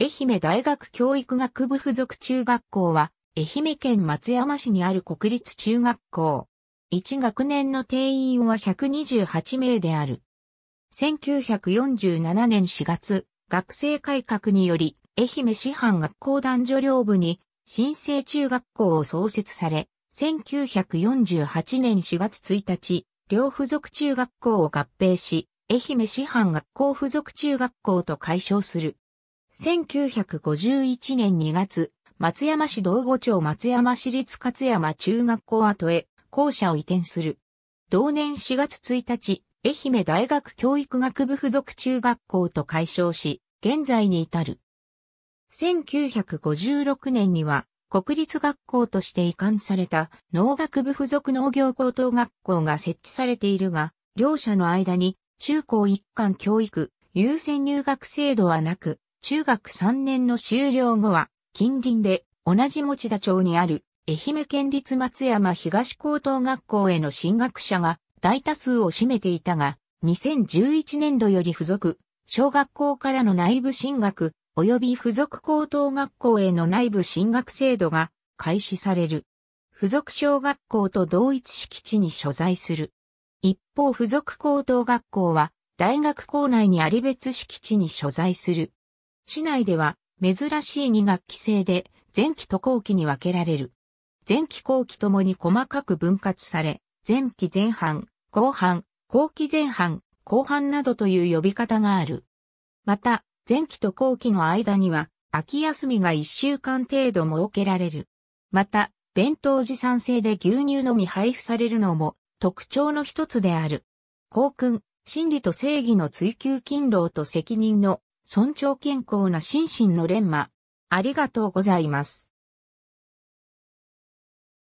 愛媛大学教育学部附属中学校は、愛媛県松山市にある国立中学校。1学年の定員は128名である。1947年4月、学生改革により、愛媛市藩学校男女寮部に、新生中学校を創設され、1948年4月1日、両附属中学校を合併し、愛媛市藩学校附属中学校と改称する。1951年2月、松山市道後町松山市立勝山中学校跡へ校舎を移転する。同年4月1日、愛媛大学教育学部附属中学校と改称し、現在に至る。1956年には国立学校として移管された農学部附属農業高等学校が設置されているが、両者の間に中高一貫教育優先入学制度はなく、中学3年の修了後は、近隣で同じ持田町にある愛媛県立松山東高等学校への進学者が大多数を占めていたが、2011年度より付属、小学校からの内部進学、及び付属高等学校への内部進学制度が開始される。付属小学校と同一敷地に所在する。一方付属高等学校は大学校内にあり別敷地に所在する。市内では珍しい2学期制で前期と後期に分けられる。前期後期ともに細かく分割され、前期前半、後半、後期前半、後半などという呼び方がある。また、前期と後期の間には、秋休みが1週間程度設けられる。また、弁当持参制で牛乳のみ配布されるのも特徴の一つである。校訓、真理と正義の追求勤労と責任の尊重健康な心身の連磨。ありがとうございます。